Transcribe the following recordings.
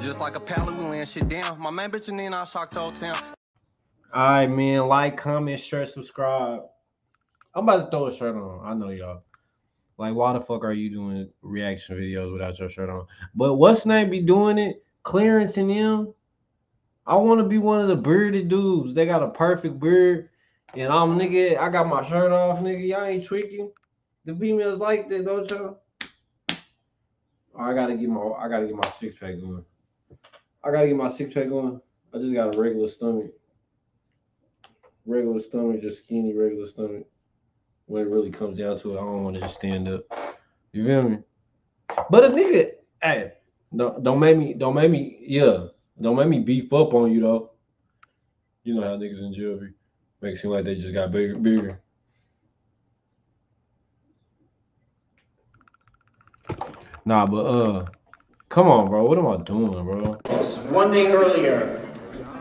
Just like a pallet, we shit down. My man bitch and then I shocked the whole town. All right, man. Like, comment, share, subscribe. I'm about to throw a shirt on. I know y'all. Like, why the fuck are you doing reaction videos without your shirt on? But what's name be doing it? Clarence and them. I want to be one of the bearded dudes. They got a perfect beard. And I'm nigga, I got my shirt off, nigga. Y'all ain't tweaking. The females like that, don't y'all? Oh, I gotta get my I gotta get my six pack going. I gotta get my six pack on. I just got a regular stomach. Regular stomach, just skinny regular stomach. When it really comes down to it, I don't want to just stand up. You feel me? But a nigga, hey, don't don't make me don't make me yeah. Don't make me beef up on you though. You know how niggas in jail be. Make it seem like they just got bigger, bigger. Nah, but uh, come on, bro. What am I doing, bro? One day earlier,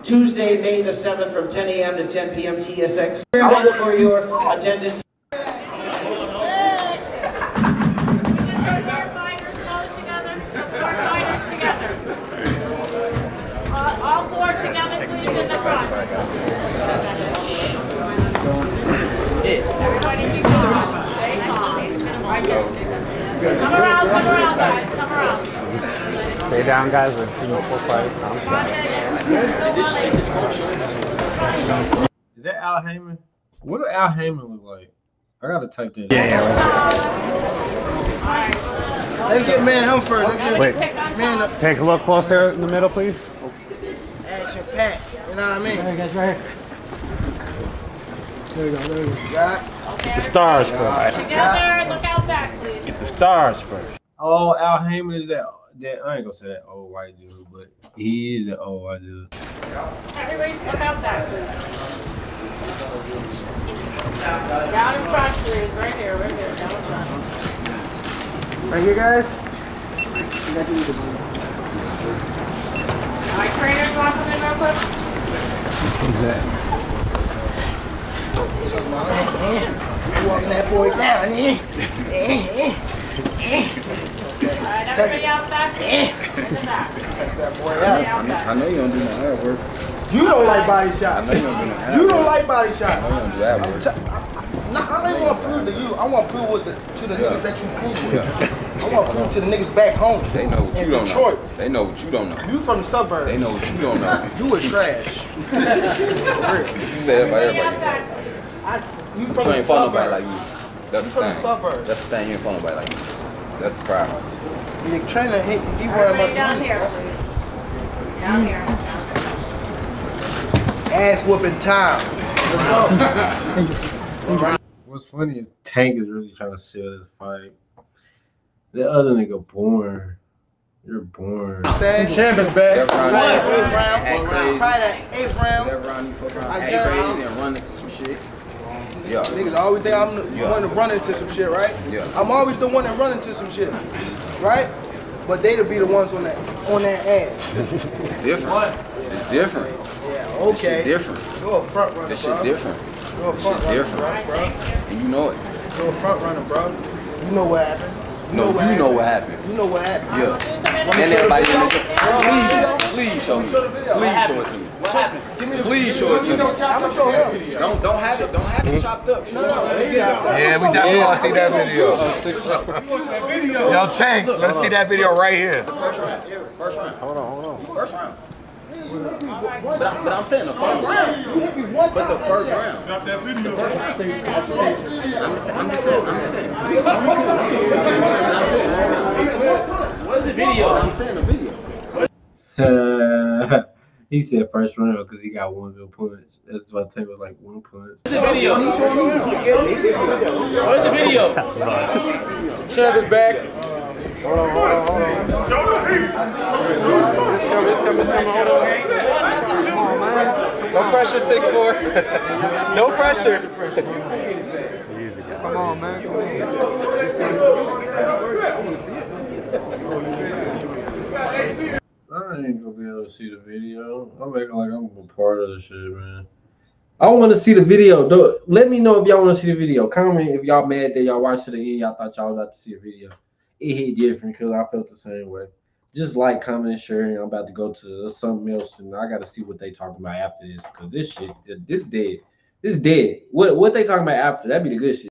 Tuesday, May the 7th, from 10 a.m. to 10 p.m. TSX. Very much for your attendance. Firefighters close together. Firefighters together. All four together, please, in the front. Everybody be calm. Stay calm. Right there. Come around, come around, guys, come around. Stay down, guys. We're doing a full fight. Come on in. Is that Al Haymon? What do Al Haymon look like? I gotta type that. Yeah, yeah. Let's get man him first. Let's get Wait. Man top. the Take a look closer in the middle, please. action pack. You know what I mean? guys, right here. There you go, there you go. Got The stars first. Together, look out back, please. Get The stars first. Oh, Al Haymon is that. That I ain't gonna say that old white dude, but he is that old white dude. Everybody look out back, please. Down in front, please, right here, right here, down in front. right here, guys. All right, trainers, want to come in real quick? Who's that? You walking that boy down, eh? eh, eh, eh. Everybody out back. In the back. Out back. I know you don't do no ad work. You don't like body shots. I know you don't do no You don't like body I shots. know you don't do ad work. Nah, I don't want to prove to you. I want to prove with the, to the niggas that you prove with. I want to prove to the niggas back home. They know what you don't Detroit. know. They know what you don't know. You from the suburbs. They know what you don't know. You was trash. You say that about Everybody out everybody. back. I, you from you the ain't follow nobody like suburbs. you. That's You the from the thing. suburbs. That's the thing. You ain't follow nobody like you. That's the problem. Your trainer, he, he worried Everybody down about here. Down here. ass whooping time. Let's go. What's funny is Tank is really trying to sell this fight. The other nigga born. You're born. Stand. Champ is back. That round, Probably you that eighth round. act crazy. Probably that eighth round. That round you fuck around, I act got- crazy and run into some shit. Yeah. Niggas always think I'm the Yeah. one to run into some shit, right? Yeah. I'm always the one that run into some shit, right? But they to be the ones on that on that ass. It's Different. It's different. Yeah, This okay. shit different. You're a front runner, This bro. shit different. You're a This front shit runner, different. bro. And you know it. You're a front runner, bro. You know what happened. You No, you know what happened. You know what happened. Yeah. Do some And everybody in the Please, Please show me. Show the video. Please show it to me. Give me the Please show it to me. I'm gonna show him. Don't don't have it. Don't have it mm-hmm. chopped up. Show it. Yeah, we definitely want to see that video. Yo, Tank, let's see that video right here. First round. First round. Hold on, hold on. First round. But, I, but I'm saying the first round. But the first round. Drop that video. The first round. I'm just saying. I'm just saying. I'm just saying. I'm saying. Where's the video? I'm saying the video. he said first round because he got one good punch. That's what Tank was like one punch. Where's the video? Champ is back. Hold on, hold on, hold on. It's coming, it's coming, it's coming. Hold on. Come on, man. No pressure, 6'4". no pressure. Come on, man. I ain't gonna be able to see the video. I'm acting like I'm a part of the shit, man. I want to see the video. Though, let me know if y'all want to see the video. Comment if y'all mad that y'all watched it and y'all thought y'all got to see a video. It hit different because I felt the same way. just like, comment, and share. I'm about to go to something else, and I got to see what they talking about after this because this shit, this dead, this dead. What what they talking about after? That'd be the good shit.